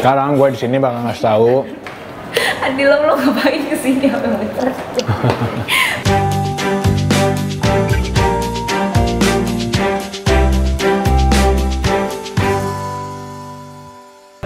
Sekarang gue di sini bakal ngasih tahu. Adi lo lo ngapain ke sini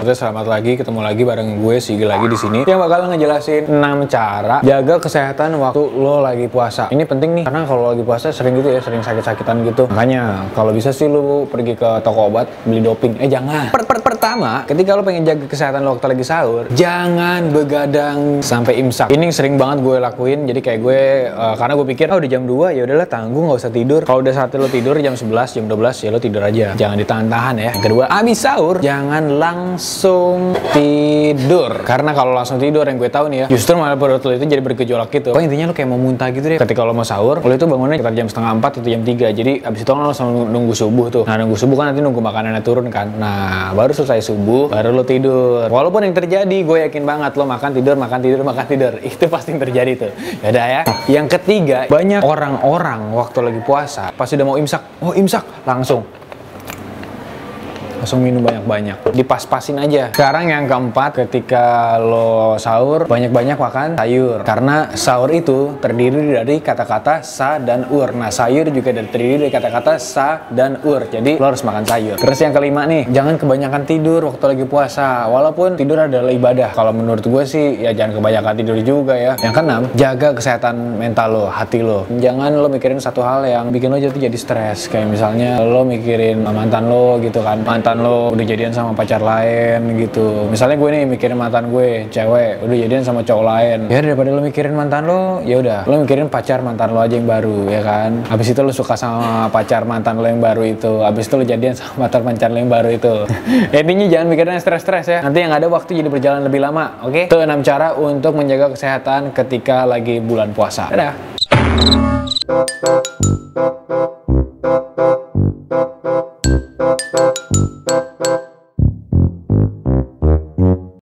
Oke, selamat lagi ketemu lagi bareng gue Sigi lagi di sini yang bakal ngejelasin 6 cara jaga kesehatan waktu lo lagi puasa. Ini penting nih karena kalau lagi puasa sering gitu ya, sering sakit-sakitan gitu. Makanya kalau bisa sih lo pergi ke toko obat beli doping. Eh jangan. Per -per Pertama, ketika lo pengen jaga kesehatan lo waktu lagi sahur, jangan begadang sampai imsak. Ini sering banget gue lakuin. Jadi kayak gue uh, karena gue pikir oh udah jam 2 ya udahlah tanggung nggak usah tidur. Kalau udah saatnya lo tidur jam 11, jam 12 ya lo tidur aja. Jangan ditahan-tahan ya. Kedua, abis sahur jangan langsung tidur. Karena kalau langsung tidur yang gue tahu nih ya, justru malah perut lo itu jadi bergejolak gitu. Pokoknya intinya lo kayak mau muntah gitu deh. Ketika lo mau sahur, lo itu bangunnya sekitar jam setengah 4 atau jam 3. Jadi abis itu lo langsung nunggu subuh tuh. Nah nunggu subuh kan nanti nunggu makanannya turun kan. Nah baru selesai subuh, baru lo tidur. Walaupun yang terjadi, gue yakin banget lo makan tidur, makan tidur, makan tidur. Itu pasti yang terjadi tuh. Yaudah ya. Yang ketiga, banyak orang-orang waktu lagi puasa, pas udah mau imsak, oh imsak, langsung langsung minum banyak-banyak. Dipas-pasin aja. Sekarang yang keempat ketika lo sahur banyak-banyak makan sayur. Karena sahur itu terdiri dari kata-kata sa dan ur. Nah sayur juga terdiri dari kata-kata sa dan ur. Jadi lo harus makan sayur. Terus yang kelima nih jangan kebanyakan tidur waktu lagi puasa. Walaupun tidur adalah ibadah. Kalau menurut gue sih ya jangan kebanyakan tidur juga ya. Yang keenam jaga kesehatan mental lo hati lo. Jangan lo mikirin satu hal yang bikin lo jadi jadi stres. Kayak misalnya lo mikirin mantan lo gitu kan. Mantan mantan lo udah jadian sama pacar lain gitu. Misalnya gue nih mikirin mantan gue cewek udah jadian sama cowok lain. Ya daripada lo mikirin mantan lo ya udah. Lo mikirin pacar mantan lo aja yang baru ya kan? Habis itu lo suka sama pacar mantan lo yang baru itu. Habis itu lo jadian sama mantan pacar lo yang baru itu. Intinya jangan mikirin stres-stres ya. Nanti yang ada waktu jadi berjalan lebih lama oke? Okay? itu enam cara untuk menjaga kesehatan ketika lagi bulan puasa. Dadah